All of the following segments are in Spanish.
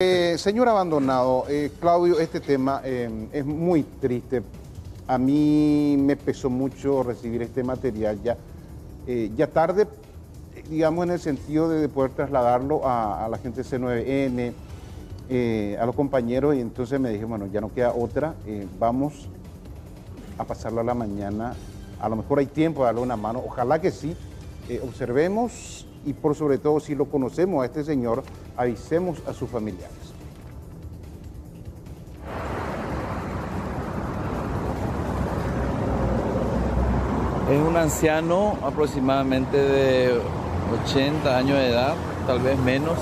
Eh, señor abandonado, eh, Claudio, este tema eh, es muy triste. A mí me pesó mucho recibir este material ya, ya tarde, digamos en el sentido de poder trasladarlo a, la gente C9N, eh, a los compañeros, y entonces me dije, bueno, ya no queda otra, vamos a pasarlo a la mañana. A lo mejor hay tiempo de darle una mano, ojalá que sí. Observemos y por sobre todo si lo conocemos a este señor, avisemos a sus familiares. Es un anciano aproximadamente de 80 años de edad, tal vez menos,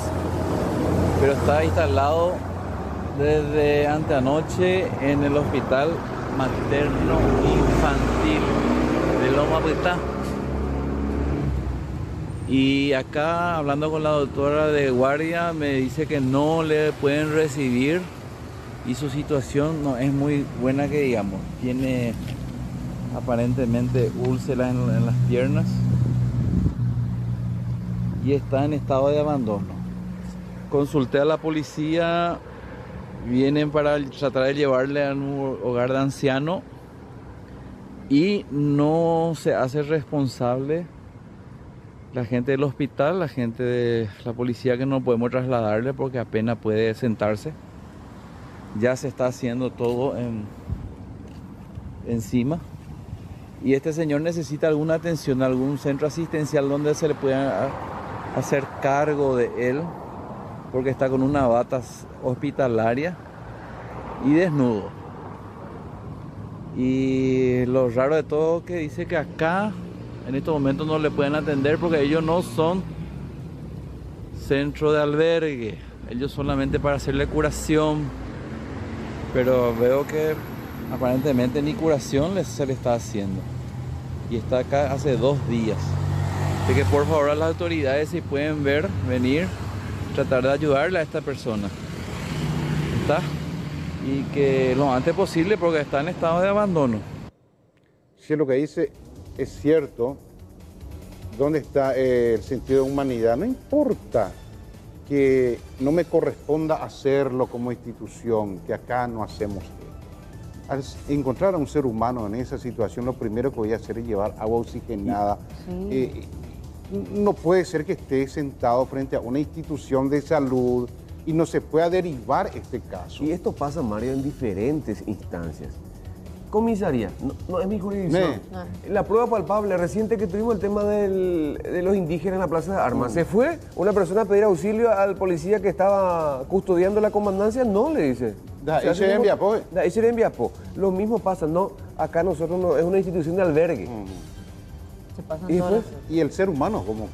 pero está instalado desde anteanoche en el hospital materno infantil de Loma Prietá. Y acá, hablando con la doctora de guardia, me dice que no le pueden recibir y su situación no es muy buena que digamos. Tiene aparentemente úlceras en, las piernas y está en estado de abandono. Consulté a la policía, vienen para tratar de llevarle a un hogar de anciano y no se hace responsable la gente del hospital, la gente de la policía que no podemos trasladarle porque apenas puede sentarse. Ya se está haciendo todo en, encima. Y este señor necesita alguna atención, algún centro asistencial donde se le pueda hacer cargo de él, porque está con una bata hospitalaria y desnudo. Y lo raro de todo que dice que acá en estos momentos no le pueden atender porque ellos no son centro de albergue, ellos solamente para hacerle curación. Pero veo que aparentemente ni curación se le está haciendo. Y está acá hace dos días. Así que por favor a las autoridades si pueden ver, venir, tratar de ayudarle a esta persona. ¿Está? Y que lo antes posible porque está en estado de abandono. Si lo que dice es cierto, ¿dónde está eh, el sentido de humanidad? No importa que no me corresponda hacerlo como institución, que acá no hacemos esto. Al encontrar a un ser humano en esa situación, lo primero que voy a hacer es llevar agua oxigenada. Sí. Eh, no puede ser que esté sentado frente a una institución de salud y no se pueda derivar este caso. Y esto pasa, Mario, en diferentes instancias. Comisaría, no, no es mi jurisdicción. Me. La prueba palpable, reciente que tuvimos el tema del- de los indígenas en la Plaza de Armas. Se fue una persona a pedir auxilio al policía que estaba custodiando la comandancia, no le dice. Da, Se hace ese es mismo- en Viapó, eh. Da, ese era en Viapó. Lo mismo pasa, no, acá nosotros no, es una institución de albergue. Se pasan ¿Y después? Y el ser humano, ¿cómo?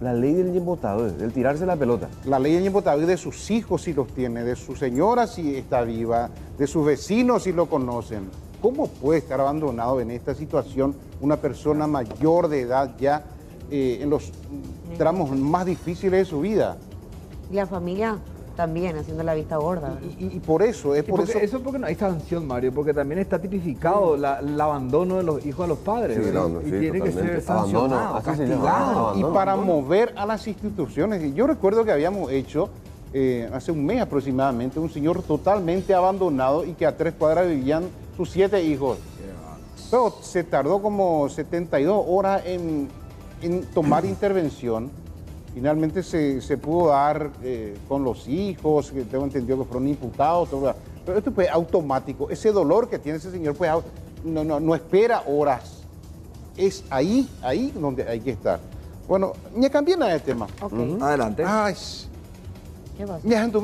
La ley del embotado, del tirarse la pelota. La ley en Botaví de sus hijos si los tiene, de su señora si está viva, de sus vecinos si lo conocen. ¿Cómo puede estar abandonado en esta situación una persona mayor de edad ya eh, en los tramos más difíciles de su vida? Y la familia también haciendo la vista gorda. Y, y- y por eso, es por eso... eso porque no hay sanción, Mario, porque también está tipificado la- el abandono de los hijos a los padres. Sí, no, no, y sí, tiene que ser sancionado, castigado. abandono. y para mover a las instituciones. Yo recuerdo que habíamos hecho eh, hace un mes aproximadamente un señor totalmente abandonado y que a tres cuadras vivían sus siete hijos. Pero se tardó como 72 horas en, en tomar intervención. Finalmente se, se pudo dar eh, con los hijos, que tengo entendido que fueron imputados. todo, pero esto fue automático. Ese dolor que tiene ese señor, pues no, no, no espera horas es ahí, ahí donde hay que estar. Bueno, me cambié nada de tema. Ok. Adelante. Ay, ¿Qué pasa? me tu